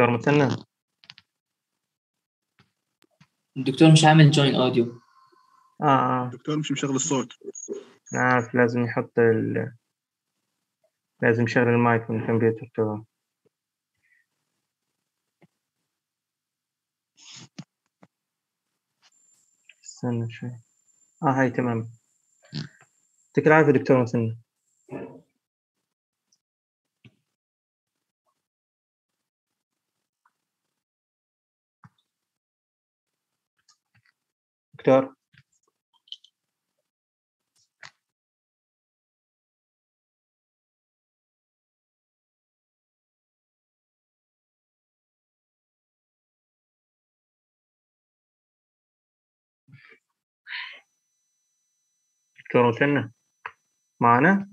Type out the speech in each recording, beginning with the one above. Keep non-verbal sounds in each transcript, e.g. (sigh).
دكتور مثنى الدكتور مش عامل جوين اوديو آه الدكتور مش مشغل الصوت. عارف لازم يحط ال لازم يشغل المايك من الكمبيوتر تبعه استنى شوي. آه هاي تمام. يعطيك العافية دكتور مثنى دكتور دكتور مثنى معنا؟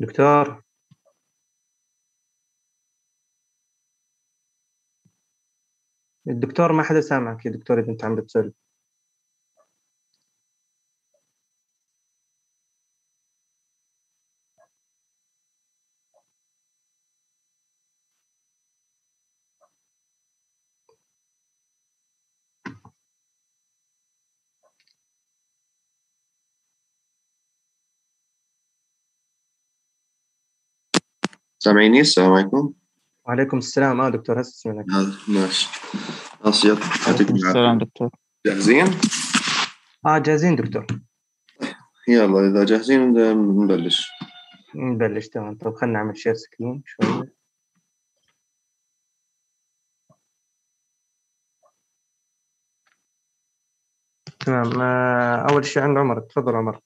دكتور. الدكتور ما حدا سامعك يا دكتور إذا أنت عم بتصل سامعيني السلام عليكم. وعليكم السلام. آه دكتور هسه هذا ماشي. خلاص يلا. يعطيكم السلام العافية. دكتور. جاهزين؟ آه جاهزين دكتور. يلا إذا جاهزين نبلش. نبلش تمام. طب خلينا نعمل شير سكرين شوي. تمام. آه، أول شيء عند عمر. تفضل عمر.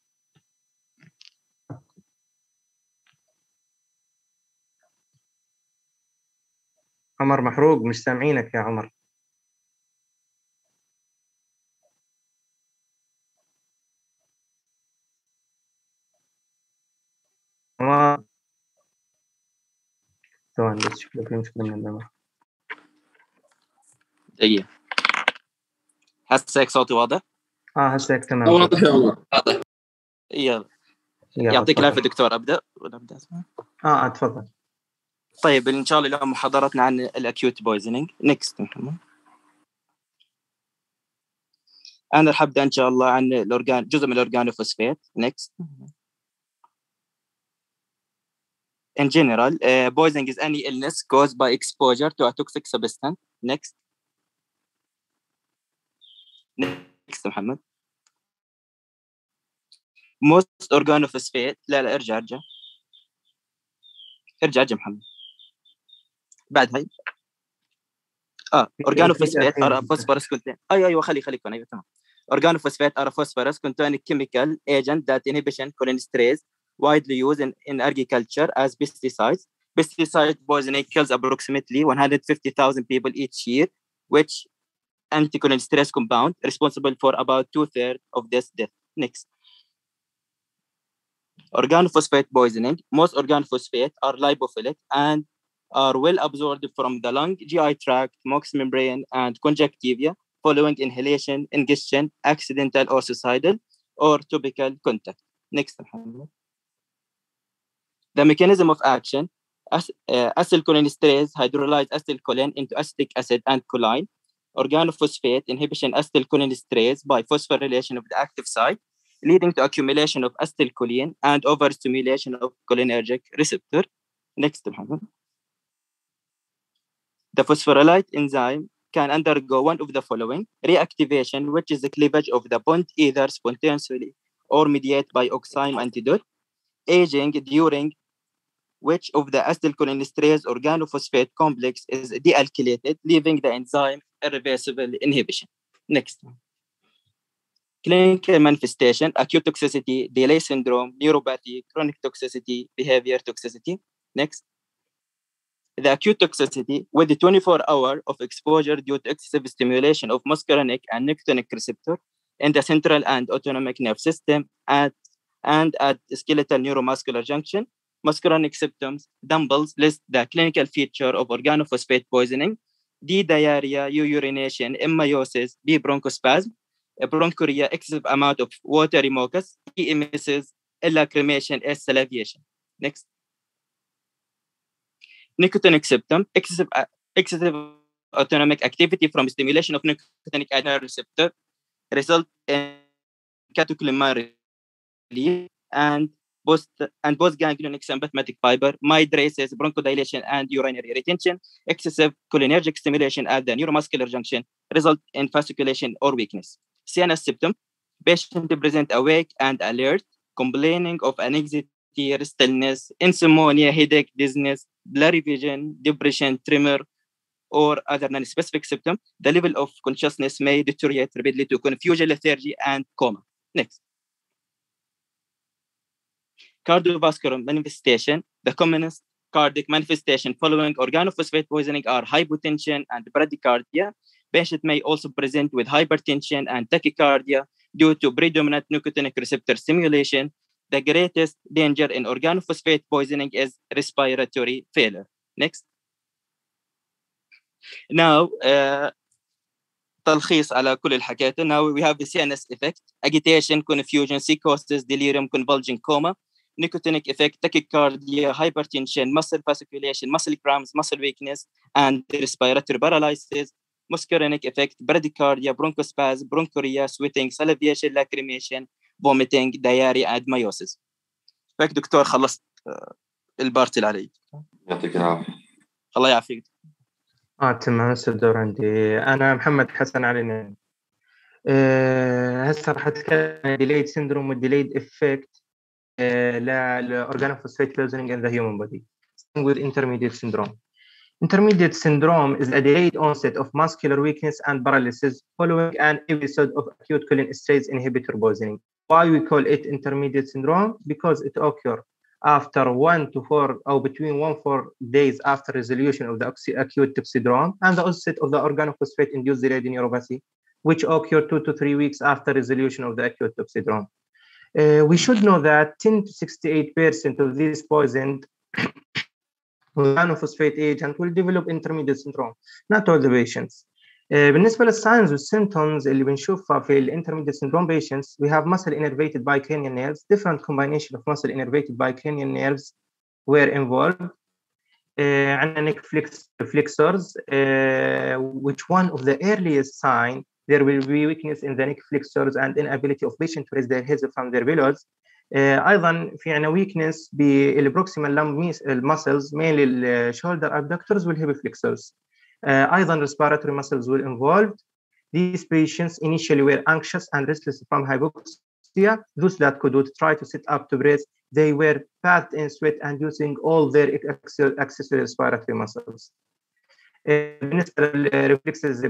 عمر محروق مش سامعينك يا عمر. عمر ثواني بس شكله في مشكلة من عمر دقيقة هسه هيك صوتي واضح؟ آه هسه هيك تمام واضح يا عمر. يلا. يلا، يعطيك. العافية دكتور أبدأ ولا أبدأ أسمع؟ آه آه تفضل. طيب إن شاء الله اليوم محاضرتنا عن الأكيوت بويزنينج نيكست محمد أنا رح أبدأ إن شاء الله عن الأورجان جزء من الأورجانوفوسفات نيكست In general, uh, poisoning is any illness caused by exposure to a toxic substance. Next. Next محمد. Most organophosphate لا لا ارجع ارجع ارجع ارجع محمد بعد هاي اه organophosphate are a phosphorus contain ايوه ايوه خلي خليك هون ايوه تمام organophosphate are a phosphorus containing chemical agent that inhibition cholinesterase widely used in, in agriculture as pesticides pesticide poisoning kills approximately 150,000 people each year which anticholinesterase compound responsible for about two-thirds of this death next organophosphate poisoning most organophosphate are lipophilic and are well absorbed from the lung, GI tract, mucous membrane, and conjunctiva following inhalation, ingestion, accidental or suicidal, or topical contact. Next. The mechanism of action as, uh, acetylcholinesterase hydrolyze acetylcholine into acetic acid and choline. Organophosphate inhibition acetylcholinesterase by phosphorylation of the active site, leading to accumulation of acetylcholine and overstimulation of cholinergic receptor. Next, Muhammad. The phosphorylate enzyme can undergo one of the following reactivation, which is the cleavage of the bond either spontaneously or mediated by oxime antidote, aging during which of the acetylcholinesterase organophosphate complex is dealkylated, leaving the enzyme irreversible inhibition. Next. Clinical manifestation, acute toxicity, delay syndrome, neuropathy, chronic toxicity, behavior toxicity. Next. The acute toxicity with the 24 hour of exposure due to excessive stimulation of muscarinic and nicotinic receptor in the central and autonomic nerve system at, and at skeletal neuromuscular junction. Muscarinic symptoms, dumbbells list the clinical feature of organophosphate poisoning, D diarrhea, U urination, M meiosis, B bronchospasm, a bronchuria, excessive amount of watery mucus, E emesis, L lacrimation, S salivation. Next. Nicotinic symptom, excessive, uh, excessive autonomic activity from stimulation of nicotinic adrenergic receptor result in catecholaminergic relief and both and post ganglionic sympathetic fiber, mydriasis, bronchodilation, and urinary retention. Excessive cholinergic stimulation at the neuromuscular junction result in fasciculation or weakness. CNS symptom: patient present awake and alert, complaining of anxiety, restlessness, insomnia, headache, dizziness, blurry vision, depression, tremor, or other non-specific symptom. The level of consciousness may deteriorate rapidly to confusion, lethargy, and coma. Next. Cardiovascular manifestation, the commonest cardiac manifestation following organophosphate poisoning are hypotension and bradycardia. Patient may also present with hypertension and tachycardia due to predominant nicotinic receptor stimulation The greatest danger in organophosphate poisoning is respiratory failure. Next. Now, uh, تلخيص على كل اللي حكيته. Now we have the CNS effect, agitation, confusion, psychosis, delirium, convulsion, coma, nicotinic effect, tachycardia, hypertension, muscle fasciculation, muscle cramps, muscle weakness, and respiratory paralysis, muscarinic effect, bradycardia, bronchospasm, bronchuria, sweating, salivation, lacrimation, vomiting, diarrhea, and meiosis. فهيك دكتور خلصت البارت اللي علي يعطيك العافيه الله يعافيك آه تمام هسه الدور عندي أنا محمد حسن علي نعم أه هسه راح اتكلم عن delayed syndrome و delayed effect أه للاورجانوفوسفيت losing in the human body with intermediate syndrome intermediate syndrome is a delayed onset of muscular weakness and paralysis following an episode of acute cholinesterase inhibitor poisoning why we call it intermediate syndrome because it occurs after one to four or between one four days after resolution of the acute toxidrome and the onset of the organophosphate induced delayed neuropathy, which occur two to three weeks after resolution of the acute toxidrome. Uh, we should know that 10 to 68% of these poisoned (coughs) organophosphate agent will develop intermediate syndrome, not all the patients. Uh, بالنسبه للساينز والسيمتومز اللي بنشوفها في الانترميديت syndrome patients we have muscle innervated by cranial nerves different combination of muscle innervated by cranial nerves were involved uh, عندنا neck flex, flexors uh, which one of the earliest sign there will be weakness in the neck flexors and inability of patient to raise their heads from their pillows uh, ايضا في عندنا weakness بالبروكسيمال lump muscles mainly الشولدر abductors والhip flexors uh, ايضا respiratory muscles were involved. These patients initially were anxious and restless from hypoxia. Those that could not try to sit up to breathe, they were bathed in sweat and using all their accessory respiratory muscles. بالنسبة للرeflexes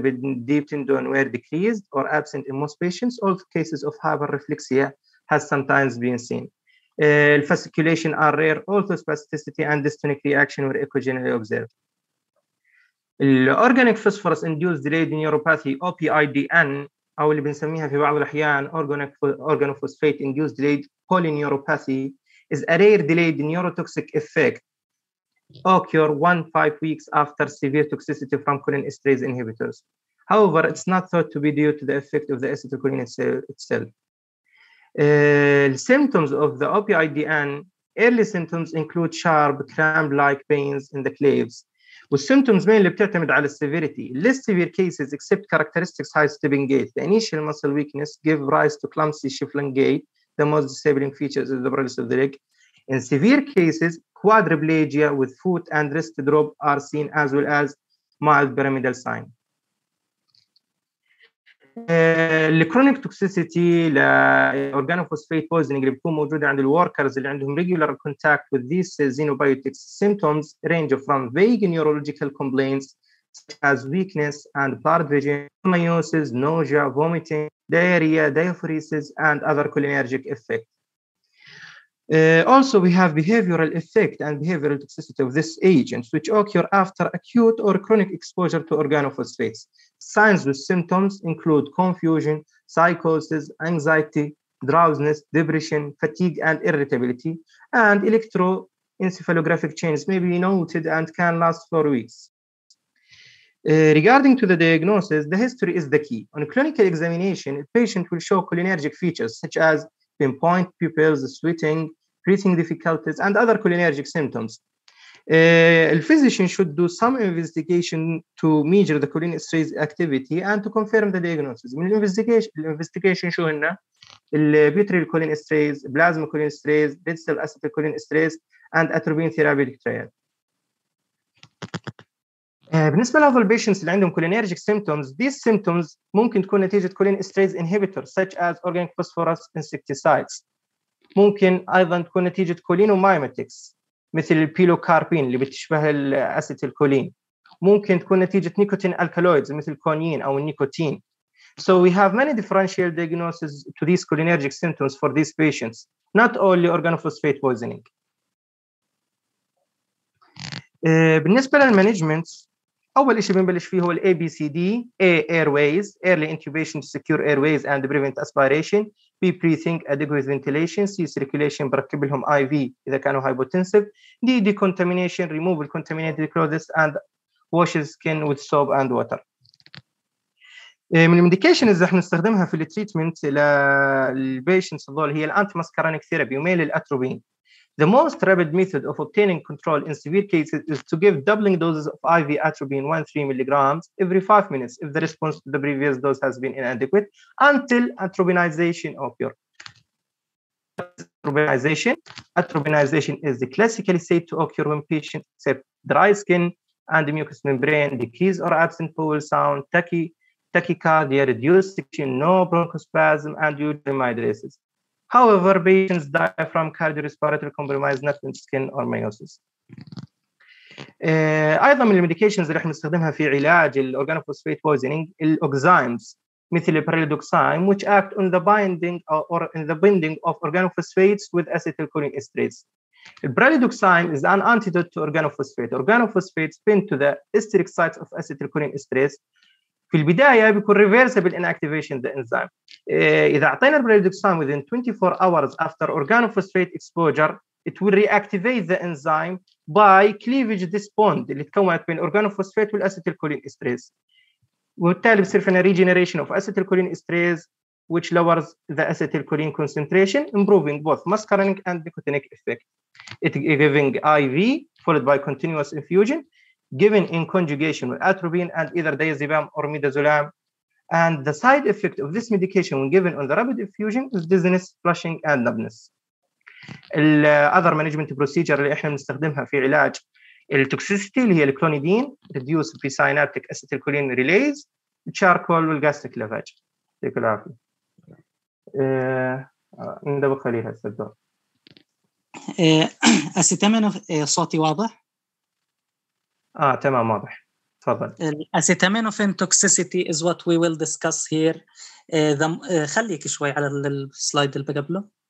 deep tendon were decreased or absent in most patients. All cases of hyperreflexia has sometimes been seen. Uh, fasciculation are rare, also spasticity and dystonic reaction were echogenically observed. الاورجانيك فوسفورس انديوز ديليد نيوروباثي او بي اي دي ان او اللي بنسميها في بعض الاحيان organophosphate induced delayed polyneuropathy is a rare delayed neurotoxic effect occur one five weeks after severe toxicity from cholinesterase inhibitors. However, it's not thought to be due to the effect of the acetylcholine itself. Uh, symptoms of the OPIDN early symptoms include sharp cramp-like pains in the claves, والsymptoms mainly بتعتمد على severity. Less severe cases except characteristics high stepping gait. The initial muscle weakness give rise to clumsy shuffling gait. The most disabling features is the paralysis of the leg. In severe cases, quadriplegia with foot and wrist drop are seen as well as mild pyramidal sign. الكرونيك توكسيسيتي لاورجانوفوسفيت بويزنينج اللي بتكون موجوده عند الوركرز اللي عندهم regular contact with these xenobiotics symptoms range from vague neurological complaints such as weakness and blurred vision, meiosis, nausea, vomiting, diarrhea, diaphoresis, and other cholinergic effects. Uh, also, we have behavioral effect and behavioral toxicity of this agent, which occur after acute or chronic exposure to organophosphates. Signs with symptoms include confusion, psychosis, anxiety, drowsiness, depression, fatigue, and irritability, and electroencephalographic changes may be noted and can last for weeks. Uh, regarding to the diagnosis, the history is the key. On clinical examination, a patient will show cholinergic features such as pinpoint pupils, sweating, breathing difficulties, and other cholinergic symptoms. Uh, the physician should do some investigation to measure the cholinesterase activity and to confirm the diagnosis. من الانفستيجيشن الانفستيجيشن شو هن؟ البيوتريل cholinesterase, plasma cholinesterase, digital acetylcholinesterase, and atropine therapeutic trial. آه، بالنسبه لهذول البيشنتس اللي عندهم cholinergic symptoms these symptoms ممكن تكون نتيجه cholinesterase inhibitors such as organic phosphorus insecticides ممكن ايضا تكون نتيجه كولينومايماتكس مثل البيلوكاربين اللي بتشبه الاسيتيلكولين ممكن تكون نتيجه نيكوتين الكالويدز مثل الكونين او النيكوتين So we have many differential diagnoses to these cholinergic symptoms for these patients, not only organophosphate poisoning. آه، بالنسبه للمانجمنت أول شيء بنبلش فيه هو الاي بي سي دي اي Intubation ويز ايرلي انتوبيشن سكيور اير ويز اند بريفنت اسبيريشن بي بريثنج ادكويت فنتيليشن سي بركب لهم اي في إذا كانوا هايبوتنسيف دي دي كونتامينيشن ريموف الكونتامينيتد and اند واش سكين وذ سوب اند ووتر من الميديكيشنز اللي إحنا نستخدمها في التريتمنت للبيشنتس هذول هي الانتي ماسكرانيك ثيرابي وميل الأتروبين. The most rapid method of obtaining control in severe cases is to give doubling doses of IV atropine 1 3 milligrams every 5 minutes if the response to the previous dose has been inadequate until atropinization occurs. Atropinization. Atropinization is the classically said to occur when patients accept dry skin and the mucous membrane, decrease or absent bowel sound, tachy, tachycardia, reduced suction, no bronchospasm, and urinary mydriasis. However, patients die from cardiorespiratory compromise, not in skin or meiosis. آه، ايضا من الميديكيشنز اللي احنا نستخدمها في علاج الاورجانوفوسفيت بويزنينج الاوكزايمز مثل البريلودوكسايم which act on the binding or, or in the binding of organophosphates with acetylcholinesterase. Pralidoxime is an antidote to organophosphate. Organophosphates bind to the esteric sites of acetylcholinesterase. في البدايه بيكون reversible inactivation the enzyme. آه، اذا اعطينا البريلودوكسايم within 24 hours after organophosphate exposure it will reactivate the enzyme by cleavage this bond اللي تكونت بين organophosphate والاسيتيلكولين استريز وبالتالي بصير فينا regeneration of acetylcholine esterase which lowers the acetylcholine concentration improving both muscarinic and nicotinic effect it giving IV followed by continuous infusion given in conjugation with atropine and either diazepam or midazolam and the side effect of this medication when given on the rapid infusion is dizziness flushing and numbness. الاذر مانجمنت بروسيجر اللي إحنا بنستخدمها في علاج التوكسيسيتي اللي هي الكلونيدين ريديوس في ساينابتيك اسيتيلكولين ريليز الشاركول والجاستيك لافاج يعطيك العافية. ندبق خليل هسه الدور. (clears throat) اسيتامينوف صوتي واضح؟ آه تمام واضح. تفضل. الاسيتامينوفين توكسيسيتي از وات وي ويل ديسكاس هير خليك شوي على السلايد اللي قبله.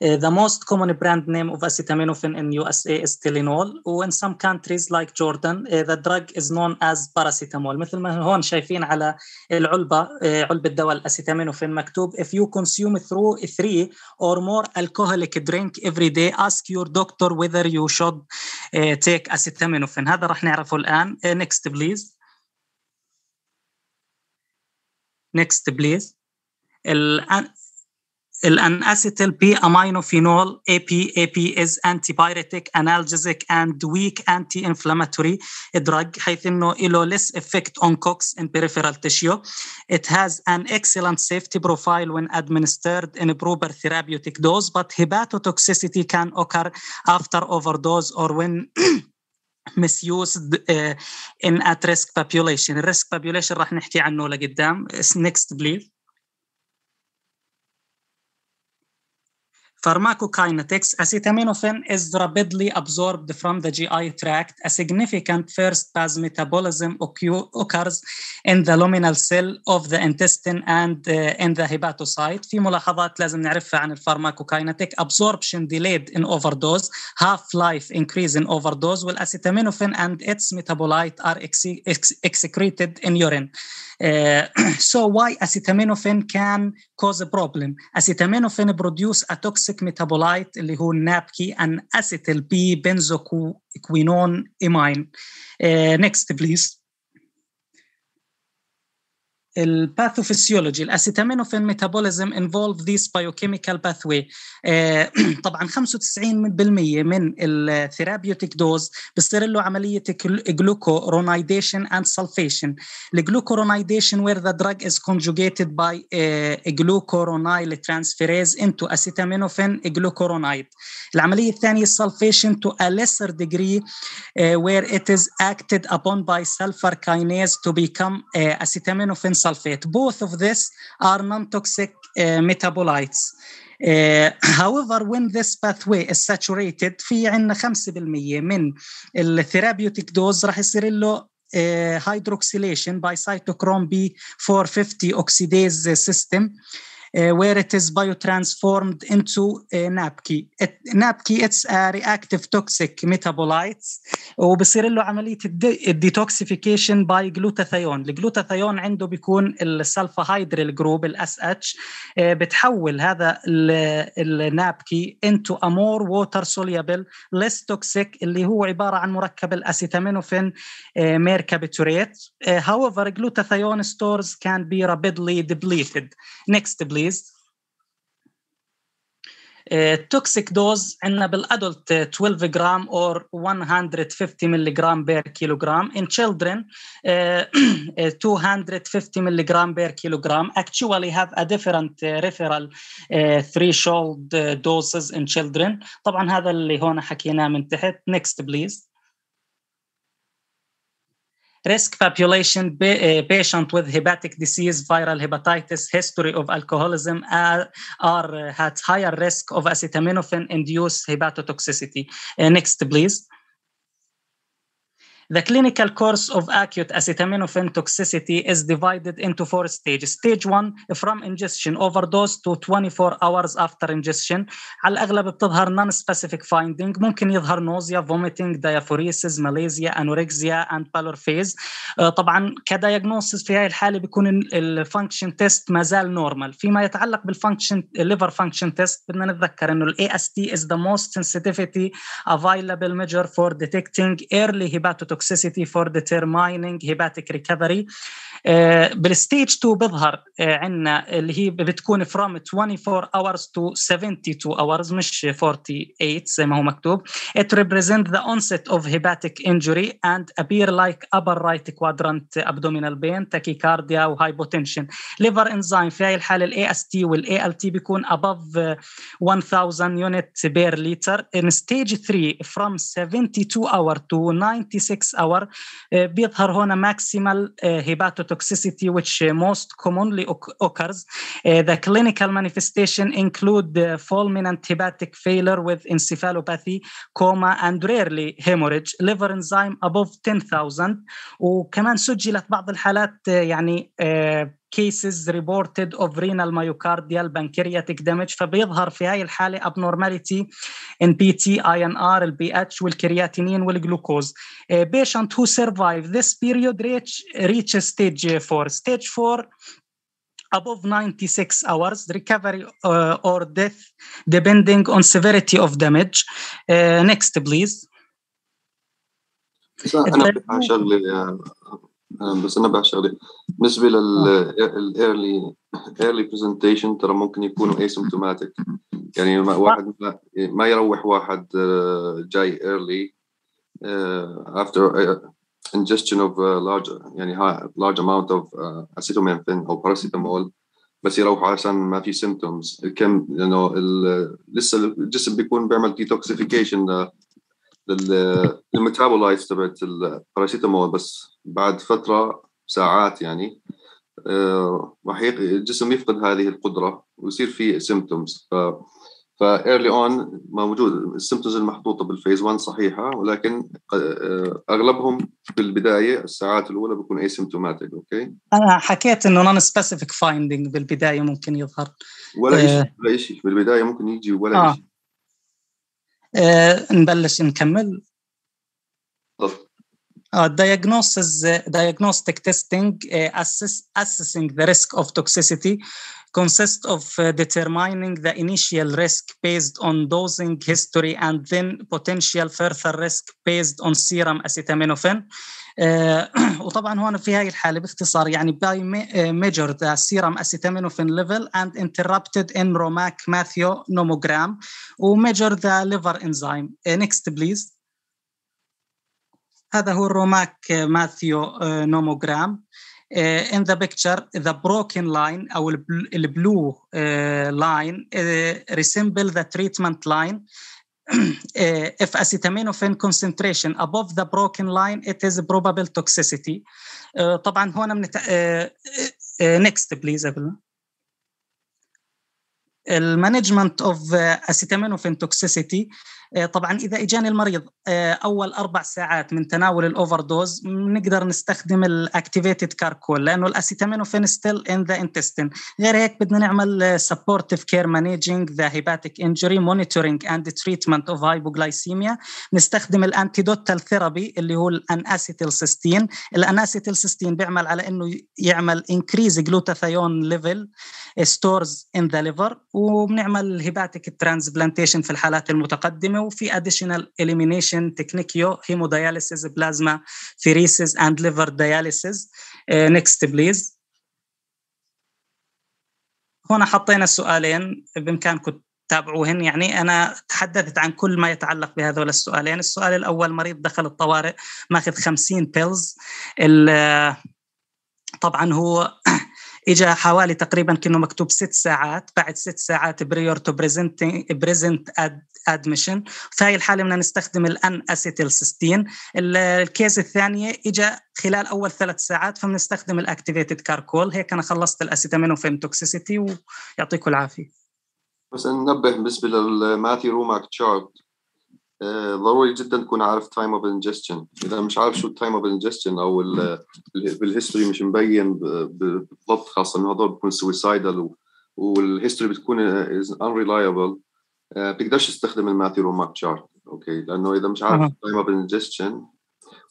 The most common brand name of acetaminophen in USA is Tylenol. In some countries like Jordan, uh, the drug is known as paracetamol. مثل ما هون شايفين على العلبة uh, علبة دواء الأسيتامينوفين مكتوب if you consume through three or more alcoholic drink every day, ask your doctor whether you should uh, take acetaminophen. هذا راح نعرفه الآن. Uh, next please. Next please. الآن الاناسيتيل بي امينوفينول AP AP is antipyretic analgesic and weak anti-inflammatory drug حيث انه له less effect on COX in peripheral tissue. It has an excellent safety profile when administered in a proper therapeutic dose, but hepatotoxicity can occur after overdose or when (clears throat) misused uh, in at-risk population. الريسك population راح نحكي عنه لقدام. Next please. Pharmacokinetics, acetaminophen is rapidly absorbed from the GI tract. A significant first pass metabolism occu- occurs in the luminal cell of the intestine and uh, in the hepatocyte. في ملاحظات لازم نعرفها عن الفارماكوكاينتيك absorption delayed in overdose, half-life increase in overdose, والacetaminophen and its metabolite are ex- ex- excreted in urine. Uh, (clears throat) so why acetaminophen can cause a problem? Acetaminophen produce a toxic metabolite اللي هو NAPKI and acetyl B benzoquinone imine. Uh, next please. الباثوفيسيولوجي الاسيتامينوفين ميتابوليزم انفولف ذيس بايوكيميكال باثوي (clears throat) طبعا 95% من الثيرابيوتيك دوز بصير له عمليه جلوكورونايديشن اند سلفيشن الجلوكورونايديشن where the drug is conjugated by uh, glucuronyl transferase into acetaminophen glucuronide العمليه الثانيه sulfation to a lesser degree uh, where it is acted upon by sulfur kinase to become uh, acetaminophen sulfate. Both of this are non-toxic uh, metabolites. Uh, however, (coughs) when this pathway is saturated في عندنا 5% من الثيرابيوتيك دوز راح يصير له uh, hydroxylation by cytochrome B450 oxidase system uh, Where it is biotransformed into uh. It, NAPKI it's a reactive toxic metabolites وبصير له عمليه الديتوكسيفيكيشن باي جلوتاثيون، الجلوتاثيون عنده بيكون السلفاهيدريل جروب الاس اتش بتحول هذا النابكي into a more water soluble less toxic اللي هو عباره عن مركب الاسيتامينوفين ميركابيتوريت. However, glutathione stores can be rapidly depleted. Next please. توكسيك دوز عندنا بالادلت 12 جرام or 150 ملغ بير كيلوغرام in children uh, 250 ملغ بير كيلوغرام actually have a different uh, referral uh, threshold uh, doses in children طبعا هذا اللي هون حكيناه من تحت next please risk population uh, patient with hepatic disease, viral hepatitis, history of alcoholism are, are uh, had higher risk of acetaminophen-induced hepatotoxicity. Uh, next, please. The clinical course of acute acetaminophen toxicity is divided into four stages. Stage one, from ingestion overdose to 24 hours after ingestion. على الأغلب بتظهر non-specific finding. ممكن يظهر nausea, vomiting, diaphoresis, malaise, anorexia, and pallor phase. uh, طبعا كديagnosis في هاي الحالة بيكون الفانكشن تيست ما زال نورمال. فيما يتعلق بالفانكشن liver function test بدنا نتذكر إنه ال AST is the most sensitivity available measure for detecting early hepatotoxicity toxicity for determining hepatic recovery بالستيج 2 بظهر uh, عندنا اللي هي بتكون from 24 hours to 72 hours مش 48 زي ما هو مكتوب it represents the onset of hepatic injury and appear like upper right quadrant abdominal pain tachycardia وhypotension liver enzyme في هاي الحالة ال AST وال ALT بيكون above 1000 unit per liter in stage 3 from 72 hour to 96 hour uh, بيظهر هنا maximal uh, hepatotoxicity which uh, most commonly occurs. Uh, the clinical manifestation include the fulminant hepatic failure with encephalopathy, coma, and rarely hemorrhage, liver enzyme above 10,000 وكمان سجلت بعض الحالات uh, يعني uh, cases reported of renal myocardial pancreatic damage فبيظهر في هاي الحالة abnormality in PT, INR, البي والكرياتينين والجلوكوز. A patient who survive this period reach, reach stage 4. Stage 4 above 96 hours, recovery uh, or death depending on severity of damage. Uh, next, please. انا بحب شغله بس أنا شغله بالنسبة للايرلي ايرلي برزنتيشن ترى ممكن يكونوا اسيمتوماتيك يعني واحد ما يروح واحد جاي ايرلي after ingestion of large يعني large amount of acetaminophen أو paracetamol بس يروح عشان ما في symptoms. كم لأنه لسه الجسم بيكون بيعمل detoxification للميتابولايتس تبعت الباراسيتامول بس بعد فترة ساعات يعني راح الجسم يفقد هذه القدرة ويصير في سيمتومز ف فايرلي اون موجود. السيمتومز المحطوطة بالفيز 1 صحيحة ولكن آه، أغلبهم بالبداية الساعات الأولى بيكون اسيمتوماتيك أوكي أنا حكيت إنه نون سبيسيفيك فايندينج بالبداية ممكن يظهر. ولا آه. شيء ولا شيء بالبداية ممكن يجي ولا آه. شيء آه نبلش نكمل بالضبط Uh, diagnosis, uh, diagnostic testing, uh, assess, assessing the risk of toxicity consists of uh, determining the initial risk based on dosing history and then potential further risk based on serum acetaminophen. آه، (clears throat) وطبعا هون في هاي الحالة باختصار يعني باي ميجر ذا سيرم اسيتامينوفين ليفل اند انتربتد ان روماك ماثيو نوموجرام وميجر ذا ليفر انزيم نيكست بليز هذا هو الروماك ماثيو نوموجرام in the picture the broken line أو البلو آه، line آه، resemble the treatment line if acetaminophen concentration above the broken line it is probable toxicity uh, طبعا هون من uh, uh, next please أقول المانجمنت اوف اسيتامينوفين توكسيسيتي طبعا إذا إجاني المريض آه، أول أربع ساعات من تناول الاوفر دوز بنقدر نستخدم الاكتيفيتد كاركول لأنه الاسيتامينوفين ستيل ان ذا انتستين غير هيك بدنا نعمل سبورتيف كير مانجينج ذا هيباتيك انجري مونيتورينج اند تريتمنت اوف هايبوغلايسيميا نستخدم الانتيدوتال ثيرابي اللي هو الاناسيتيل سيستين الاناسيتيل سيستين بيعمل على إنه يعمل انكريز جلوتاثيون ليفل ستورز ان ذا ليفر وبنعمل هيباتيك ترانسبلانتيشن في الحالات المتقدمة. وفي اديشنال اليمينيشن تكنيكيو هيمودياليسيس بلازما فيريسيس اند ليفر دياليسيس نيكست بليز هنا حطينا السؤالين بإمكانكم تتابعوهن. يعني أنا تحدثت عن كل ما يتعلق بهذول السؤالين. السؤال الأول مريض دخل الطوارئ ماخذ 50 بيلز طبعا هو (clears throat) اجى حوالي تقريبا كأنه مكتوب ست ساعات. بعد ست ساعات بريور تو بريزنت ادميشن في هاي الحالة بدنا نستخدم الأن اسيتيل سيستين الكيس الثانية اجى خلال أول ثلاث ساعات فبنستخدم الاكتيفيتد كاركول هيك أنا خلصت الاسيتامينوفين توكسيسيتي ويعطيكم العافية. بس ننبه بالنسبة للماثي روماك تشارت ضروري جدا تكون عارف تايم اوف انجستشن إذا مش عارف شو التايم اوف انجستشن أو ال- ال- بالهيستوري مش مبين بالضبط خاصة إنه هذول بيكون سويسايدال والهيستوري بتكون از آه، بتقدرش تستخدم الماثي روماك تشارت أوكي لأنه إذا مش عارف. التايم اوف انجستشن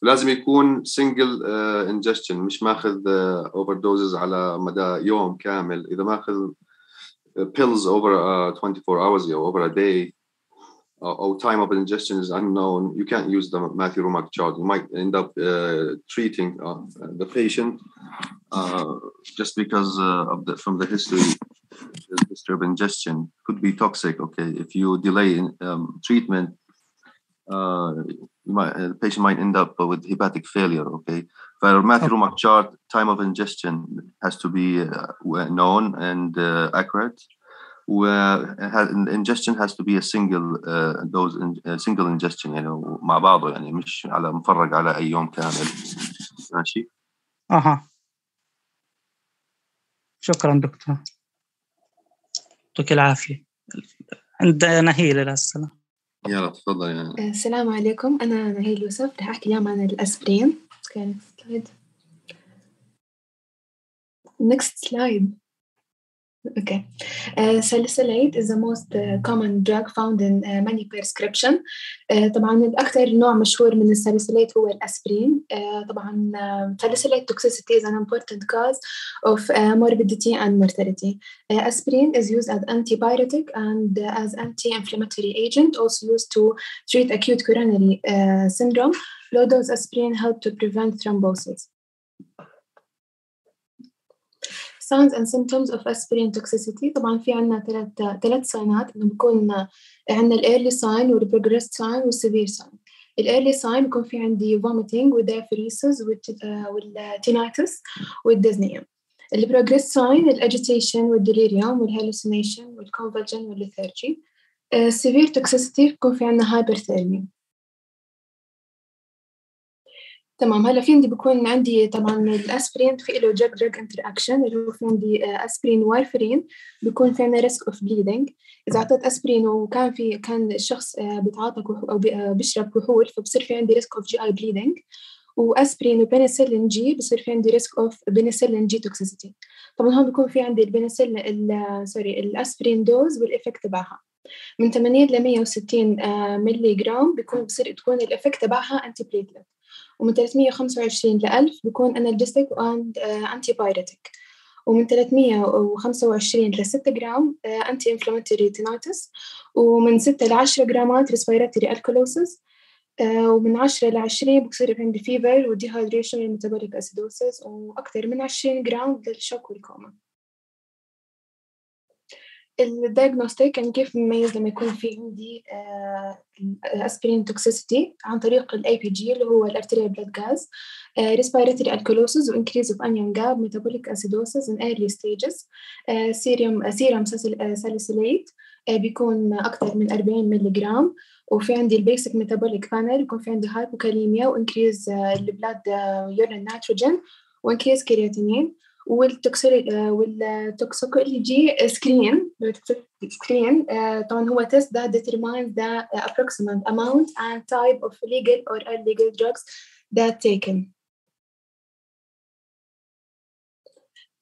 ولازم يكون سنجل انجستشن مش ماخذ اوفر دوزز على مدى يوم كامل إذا ماخذ pills over uh, 24 hours or over a day or, time of ingestion is unknown, you can't use the Matthew Romack chart. You might end up uh, treating uh, the patient uh, just because uh, of the from the history, the history of ingestion could be toxic. Okay, if you delay um, treatment, uh, you might, uh, the patient might end up with hepatic failure. Okay, for Matthew Romack chart, time of ingestion has to be uh, known and uh, accurate. والانجستشن هاز تو بي سنجل دوز سنجل انجستشن يعني مع بعضه يعني مش على مفرق على أي يوم كامل. ماشي؟ أها. شكرا دكتور. يعطيك العافية. عندنا نهيله للسلام يلا تفضل يعني السلام عليكم. أنا نهيل يوسف رح أحكي اليوم عن الأسبرين. أوكي نكست سلايد نكست سلايد okay uh, salicylate is the most uh, common drug found in uh, many prescription uh, طبعا الأكثر نوع مشهور من الساليسيليت هو الأسبرين uh, طبعا uh, salicylate toxicity is an important cause of uh, morbidity and mortality uh, aspirin is used as antibiotic and uh, as anti-inflammatory agent also used to treat acute coronary uh, syndrome low dose aspirin help to prevent thrombosis Signs and symptoms of aspirin toxicity. طبعا في عنا ثلاث ثلاث ساينات إنه بكون عندنا الايرلي ساين والبروجريس ساين والسيفير ساين الايرلي ساين بكون في عندي vomiting والدايفريسز والتينايتس والديزنيا البروجريس ساين الاجيتيشن والديليريوم والهالوسينيشن والكونفلجن والليثارجي السيفير توكسيسيتي بكون في عندنا هايبرثيرميا تمام. هلا في عندي بكون عندي طبعا الأسبرين في له دراج دراج انتر اكشن اللي هو في عندي أسبرين وارفرين بيكون في عندنا ريسك اوف بليدنج إذا أعطيت أسبرين وكان في كان الشخص بيتعاطى أو بيشرب كحول فبصير في عندي ريسك اوف جي اي بليدنج وأسبرين وبنسلين جي بصير في عندي ريسك اوف بنسلين جي توكسيسيتي طبعا هون بيكون في عندي البنسلين سوري الأسبرين دوز والافكت تبعها. من 80 ل 160 ملي جرام بيكون بصير تكون الافكت تبعها انتي بليتلت ومن 325 ل 1000 بيكون انالجيستيك واند انتي بايريتك ومن 325 ل 6 جرام انتي انفلاماتوري تينايتس ومن 6 ل 10 جرامات ريسبيراتوري الكولوسيس ومن 10 ل 20 بصير عندي فيفر وديهايدريشن والميتابوليك اسيدوسيس وأكثر من 20 جرام للشوك والكوما. الدايجنوستيك يعني كيف بميز لما يكون في عندي اسبرين توكسيسيتي عن طريق الاي بي جي اللي هو الارتيريال بلاد جاز ريسبيراتوري الكولوسيس وانكريز اوف انيون جاب ميتابوليك اسيدوسيس ان ايرلي ستيجز سيريوم سيرم ساليسيليت بيكون أكثر من 40 ملي جرام وفي عندي البيسك ميتابوليك بانل يكون في عندي هايبوكاليميا وانكريز البلاد يورين نيتروجين وانكريز كرياتينين والتوكسيكولوجي سكرين سكرين طبعا هو test that determines the approximate amount and type of legal or illegal drugs that taken.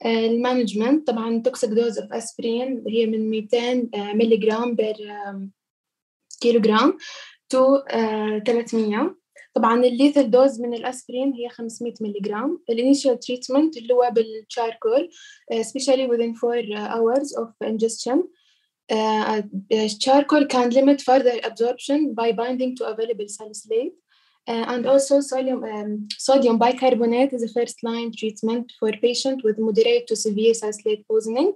المانجمنت طبعا توكسيك دوز اوف اسبرين هي من 200 ملي جرام بر كيلو جرام تو 300 طبعا الليثل دوز من الاسبرين هي 500 ملي جرام الانيشال تريتمنت اللي هو بالشاركول especially within 4 hours of ingestion uh, charcoal can limit further absorption by binding to available salicylate uh, and also sodium um, sodium bicarbonate is a first line treatment for patient with moderate to severe salicylate poisoning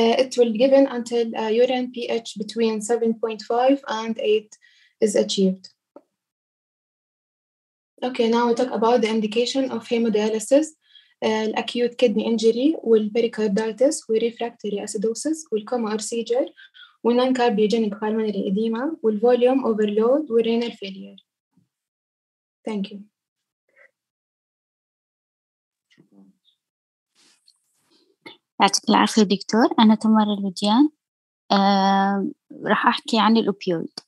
uh, it will be given until urine pH between 7.5 and 8 is achieved Okay, now we talk about the indication of hemodialysis, uh, acute kidney injury, والpericarditis, والrefractory acidosis, والcoma or seizure, non-cardiogenic pulmonary edema, والvolume overload, والrenal failure. Thank you. يعطيك العافية دكتور أنا تمر الوديان آه، راح أحكي عن الأوبيويد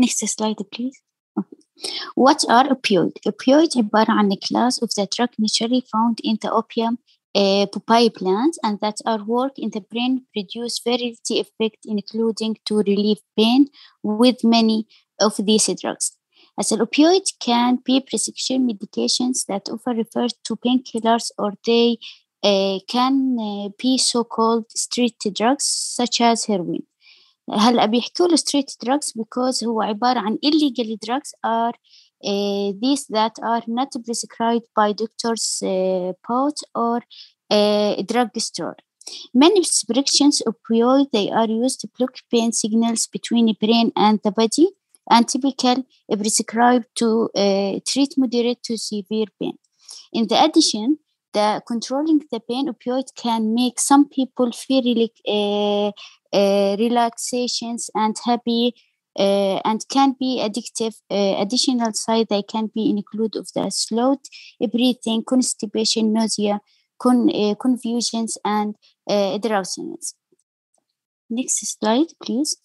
Next slide please. What are opioid? Opioid عبارة عن class of the drug naturally found in the opium uh, pupae plants and that are work in the brain produce variety effect including to relieve pain with many of these drugs. As an opioid can be prescription medications that often refer to painkillers or they uh, can uh, be so-called street drugs such as heroin. هلا بيحكوا له street drugs because هو عبارة عن illegal drugs are uh, these that are not prescribed by doctors uh, pot or uh, drug store. Many prescriptions opioid they are used to block pain signals between the brain and the body and typical prescribed to uh, treat moderate to severe pain. In the addition, the controlling the pain opioid can make some people feel like uh, uh, relaxations and happy uh, and can be addictive. Uh, additional side they can be include of the slowed breathing, constipation, nausea, con- confusions, and drowsiness. Next slide, please.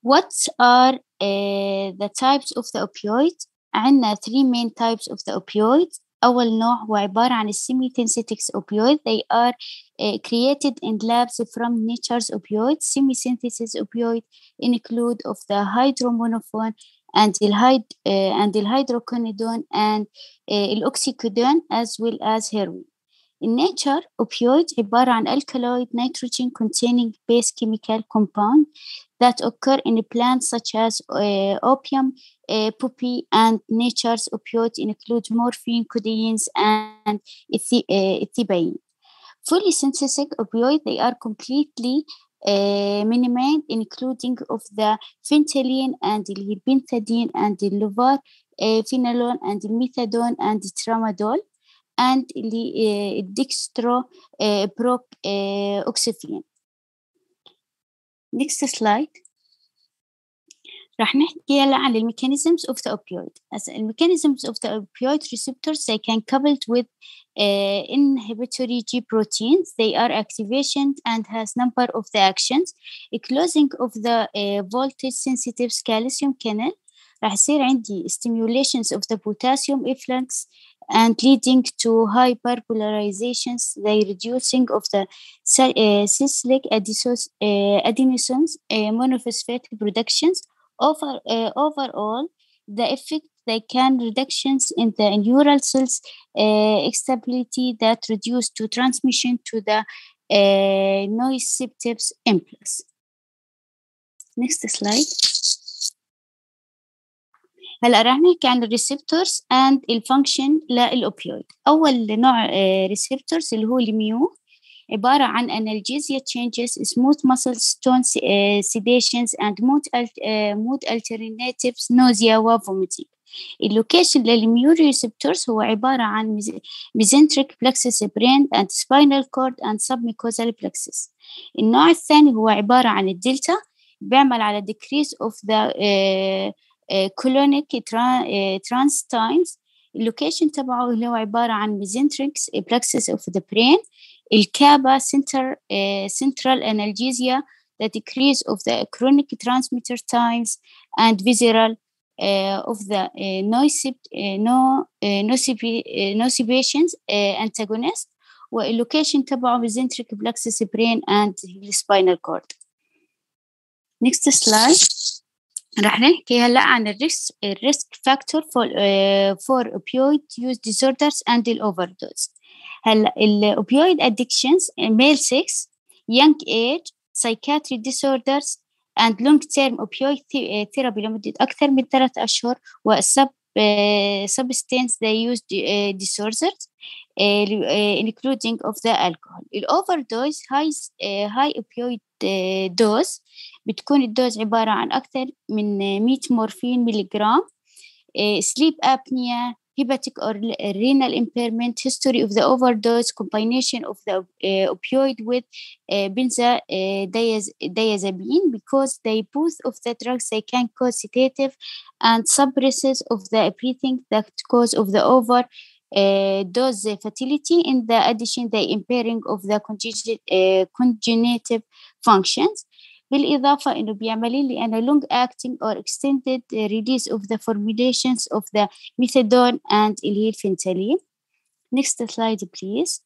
What are the types of the opioid? عندنا three main types of the opioids أول نوع هو عبارة عن semi-synthetic opioid they are uh, created in labs from nature's opioids semi-synthesis opioid include of the hydromonophone and the, hyd- uh, and the hydroconidone and uh, oxycodone as well as heroin in nature opioid عبارة عن alkaloid nitrogen containing base chemical compound that occur in plants such as uh, opium, uh, poppy, and nature's opioids include morphine, codeine, and ethibaine. Fully synthetic opioids, they are completely uh, minimized, including of the phentermine and the herbentadine and the lovar, uh, phenolone and the methadone and the tramadol, and the uh, dextro uh, prop uh, oxyphene. Next slide. راح نحكي هلا عن ال mechanisms of the opioid. As the mechanisms of the opioid receptors, they can coupled with uh, inhibitory G proteins. They are activation and has number of the actions. A closing of the uh, voltage sensitive calcium channel راح يصير عندي stimulations of the potassium efflux and leading to hyperpolarizations, the reducing of the cy- uh, cyclic adisos- uh, uh, monophosphate productions. Over, uh, overall, the effect they can reductions in the neural cells uh, stability that reduce to transmission to the uh, nociceptives impulse. Next slide. هلا راح نحكي عن الريسبتورز اند الفانكشن للاوبيويد اول نوع ريسبتورز اللي هو الميو عبارة عن changes, smooth muscle tone uh, sedations and mood, uh, mood alternatives, nausea و vomiting. اللوكيشن للميو receptors هو عبارة عن mesenteric plexus brain and spinal cord and submucosal plexus. النوع الثاني هو عبارة عن الدلتا بيعمل على decrease of the uh, uh, uh, trans times اللوكيشن تبعه اللي هو عبارة عن mesenteric plexus of the brain الكابا uh, central analgesia the decrease of the chronic transmitter times and visceral uh, of the uh, nocib, uh, no, uh, nocib, uh, nocibations uh, antagonist واللوكيشن تبعه mesenteric plexus brain and spinal cord. Next slide. راح نحكي هلا عن الريسك الريسك فاكتور فور فور opioid use disorders and الاوفردوز هلا الاوبيويد addictions male sex young age psychiatric disorders and long term opioid therapy لمدة أكثر من ثلاث أشهر والسب substance they use disorders including of the alcohol الأوفردوز high high opioid dose بتكون الدوز عبارة عن أكثر من 100 مورفين ملغرام sleep apnea hepatic or renal impairment history of the overdose combination of the uh, opioid with uh, benzodiazepine because they both of the drugs they can cause sedative and suppressive of the breathing that cause of the over uh, dose fertility in the addition the impairing of the congenitive functions بالإضافة إنه بيعمل لي أنا long acting or extended release of the formulations of the methadone and اللي هي. Next slide please.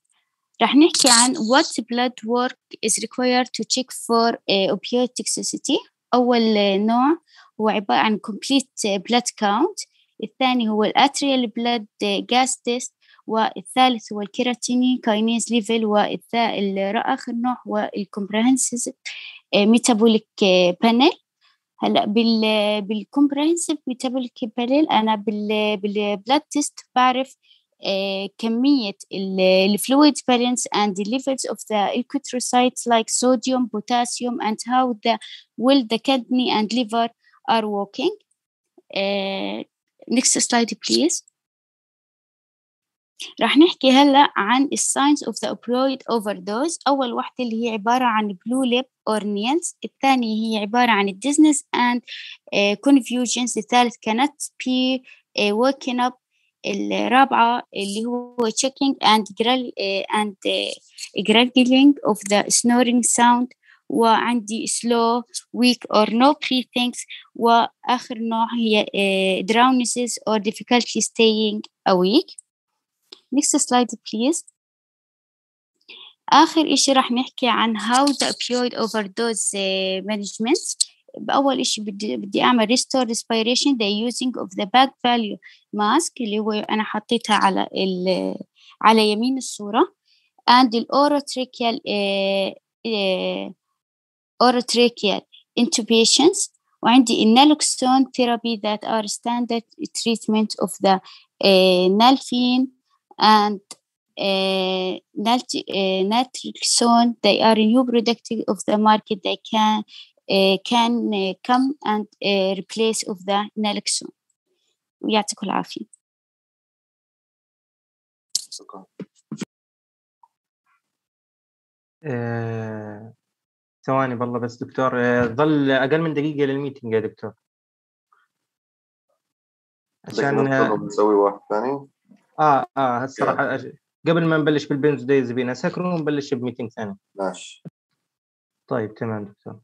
راح نحكي عن what blood work is required to check for uh, opioid toxicity. أول نوع هو عبارة عن complete blood count. الثاني هو الاتريال blood gas test والثالث هو الكيراتينين كاينيز ليفل والآخر نوع هو الكومبرهنسيف ميتابوليك بانل هلا بال بالكومبرهنسيف ميتابوليك بانل انا بال بالبلاد تيست بعرف كمية الفلويد بالانس and the levels of the erythrocytes like sodium, potassium and how the well the kidney and liver are working. Uh, next slide please. راح نحكي هلا عن الساينز اوف ذا اوبيويد اوفر دوز أول واحدة اللي هي عبارة عن بلو ليب اور نيلز الثانية هي عبارة عن الديزنس اند كونفيوجنز الثالث كانت بي ووكين اب الرابعة اللي هو checking and and gurgling of the snoring sound. وعندي slow weak or no breathings وآخر نوع هي drowsiness or difficulty staying awake. Next slide please. آخر إشي راح نحكي عن how the opioid overdose uh, management بأول إشي بدي, بدي أعمل restore respiration the using of the back value mask اللي هو أنا حطيتها على ال على يمين الصورة and the orotracheal uh, uh, orotracheal intubations وعندي النالوكسون therapy that are standard treatment of the uh, nalphine and uh, uh, naltrexone they are new product of the market they can uh, can uh, come and uh, replace of the naloxone ويعطيكم العافية شكرا آه، ثواني والله بس دكتور آه، ظل أقل من دقيقة للميتنج يا دكتور عشان نسوي واحد ثاني آه آه الصراحه أج- قبل ما نبلش بالبنزودايزابين اسكر ونبلش بميتنج ثاني ماشي. طيب تمام دكتور.